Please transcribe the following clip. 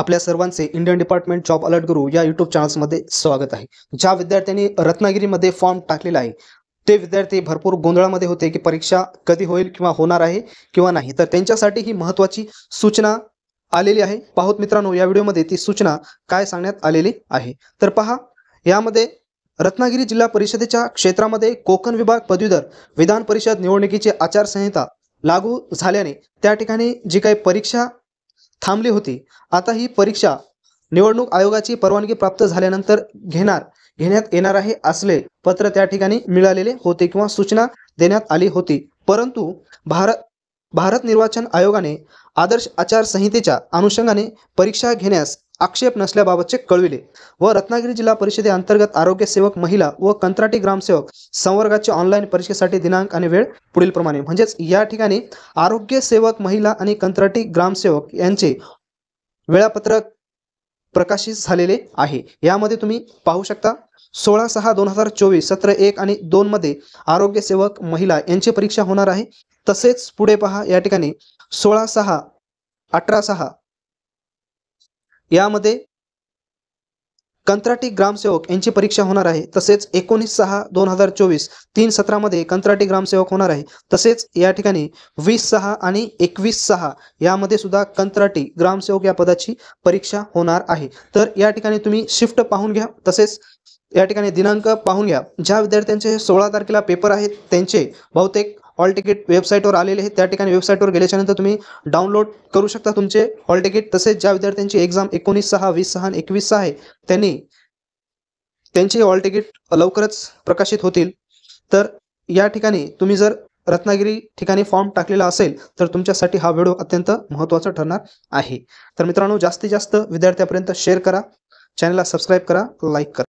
आपल्या सर्वांचे Indian department job alert गुरु या युट्यूब चॅनल्समध्ये स्वागत आहे. ज्या विद्यार्थ्यांनी रत्नागिरीमध्ये फॉर्म टाकलेला आहे ते विद्यार्थी भरपूर गोंधळामध्ये होते की परीक्षा कधी होईल किंवा होणार आहे किंवा नाही. तर त्यांच्यासाठी ही महत्त्वाची सूचना आलेली आहे. पाहूत मित्रांनो या व्हिडिओमध्ये ती सूचना काय सांगण्यात आलेली आहे. तर पहा यामध्ये रत्नागिरी जिल्हा परिषदेच्या क्षेत्रामध्ये कोकण विभाग पदवीधर विधान परिषद निवडणुकीची आचारसंहिता लागू झाल्याने त्या ठिकाणी जी काही परीक्षा थांबली होती. आता ही परीक्षा निवडणूक आयोगाची परवानगी प्राप्त झाल्यानंतर घेणार घेण्यात येणार आहे असले पत्र त्या ठिकाणी मिळालेले होते किंवा सूचना देण्यात आली होती. परंतु भारत भारत निर्वाचन आयोगाने आदर्श आचारसंहितेच्या अनुषंगाने परीक्षा घेण्यास आक्षेप नसल्याबाबतचे कळविले. व रत्नागिरी जिल्हा परिषदेअंतर्गत आरोग्य सेवक महिला व कंत्राटी ग्रामसेवक संवर्गाच्या ऑनलाईन परीक्षेसाठी दिनांक आणि वेळ पुढील प्रमाणे. म्हणजेच या ठिकाणी आरोग्य सेवक महिला आणि कंत्राटी ग्रामसेवक यांचे वेळापत्रक प्रकाशित झालेले आहे. यामध्ये तुम्ही पाहू शकता सोळा सहा दोन हजार चोवीस सत्र एक आणि दोनमध्ये आरोग्य सेवक महिला यांची परीक्षा होणार आहे. तसेच पुढे पहा या ठिकाणी सोळा सहा अठरा सहा यामध्ये कंत्राटी ग्रामसेवक यांची परीक्षा होणार आहे. तसेच एकोणीस सहा दोन हजार चोवीस तीन सतरामध्ये कंत्राटी ग्रामसेवक होणार आहे. तसेच या ठिकाणी वीस सहा आणि एकवीस सहा यामध्ये सुद्धा कंत्राटी ग्रामसेवक या पदाची परीक्षा होणार आहे. तर या ठिकाणी तुम्ही शिफ्ट पाहून घ्या. तसेच या ठिकाणी दिनांक पाहून घ्या. ज्या विद्यार्थ्यांचे सोळा तारखेला पेपर आहेत त्यांचे बहुतेक हॉल तिकीट वेबसाईटवर आलेले आहे त्या ठिकाणी वेबसाईटवर गेल्याच्यानंतर तुम्ही डाउनलोड करू शकता तुमचे हॉल तिकीट तसेच ज्या विद्यार्थ्यांची एक्झाम एकोणीस सहा वीस सहा आणि एकवीस सहा आहे त्यांनी त्यांचे हॉल तिकीट लवकरच प्रकाशित होतील. तर या ठिकाणी तुम्ही जर रत्नागिरी ठिकाणी फॉर्म टाकलेला असेल तर तुमच्यासाठी हा व्हिडिओ अत्यंत महत्त्वाचा ठरणार आहे. तर मित्रांनो जास्तीत जास्त विद्यार्थ्यापर्यंत शेअर करा. चॅनलला सबस्क्राईब करा लाईक करा.